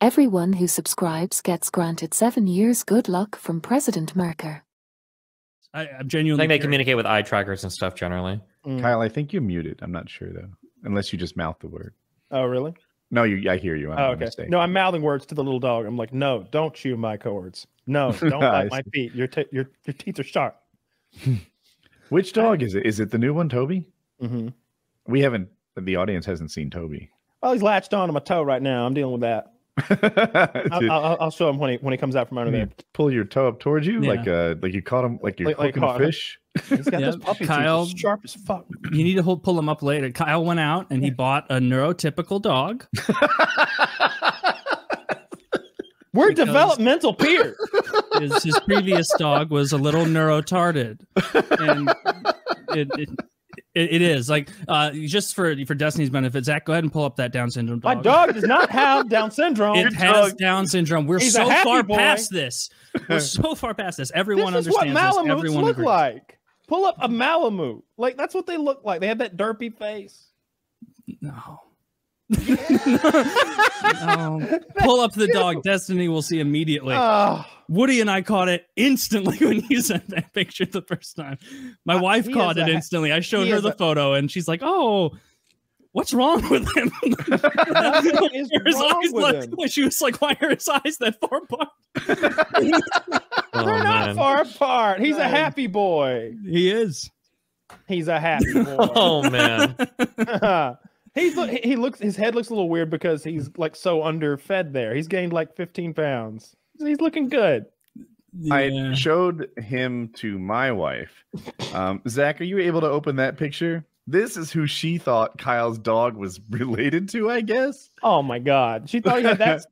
Everyone who subscribes gets granted seven years good luck from President Murka. I, I'm I genuinely. think they curious. communicate with eye trackers and stuff generally. Mm. Kyle, I think you're muted. I'm not sure though, unless you just mouth the word. Oh, really? No, you. I hear you. I'm Oh, my okay. mistake. No, I'm mouthing words to the little dog. I'm like, no, don't chew my cords. No, don't bite my feet. Your t- your your teeth are sharp. Which dog is it? Is it the new one, Toby? Mm-hmm. We haven't. The audience hasn't seen Toby. Well, he's latched on to my toe right now. I'm dealing with that. I'll, I'll, I'll show him when he when he comes out from under there. pull your toe up towards you, Yeah. like uh, like you caught him, like you're Like- like a fish. He's got Yeah, those puppy Kyle- teeth, sharp as fuck. You need to hold, pull him up later. Kyle went out and he bought a neurotypical dog. We're Because- developmental peers. His, his previous dog was a little neurotarded, and it, it, it, it is like uh, just for for Destiny's benefit. Zach, go ahead and pull up that Down syndrome My dog. dog does not have Down syndrome. It has Down syndrome. We're He's so far boy. past this. We're so far past this. Everyone this is what understands this. Malamutes Everyone look agrees. like. Pull up a Malamute. Like that's what they look like. They have that derpy face. No. No. Pull up the dog. Destiny will see immediately. Ah, Woody and I caught it instantly when you sent that picture the first time. My Uh, wife caught it a- instantly. I showed he her the a- photo and she's like, "Oh, what's wrong with him?" what is his wrong eyes with look- him? she was like, "Why are his eyes that far apart?" Oh, They're not man. far apart. He's a happy boy. He is. He's a happy boy. Oh man. He's look- he he looks his head looks a little weird because he's like so underfed there. He's gained like 15 pounds. He's looking good. Yeah. I showed him to my wife. Um, Zach, are you able to open that picture? This is who she thought Kyle's dog was related to, I guess. Oh my god. She thought he had that.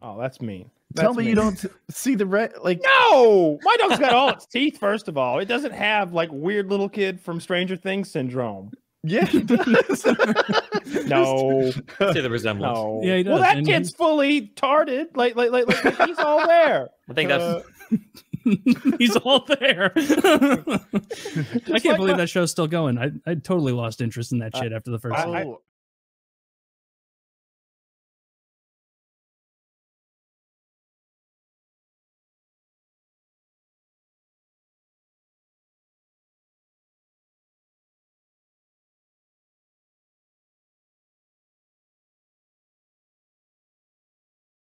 oh, that's mean. Tell That's me you don't see the red like No, my dog's got all its teeth. First of all, it doesn't have like weird little kid from Stranger Things syndrome. Yeah. it does. No, See the resemblance. no. Yeah, he Well, that and kid's fully tarded. Like, like, like, like, like he's all there. I think that's Uh, He's all there. I can't like believe my- that show's still going. I, I totally lost interest in that shit after the first. I- I-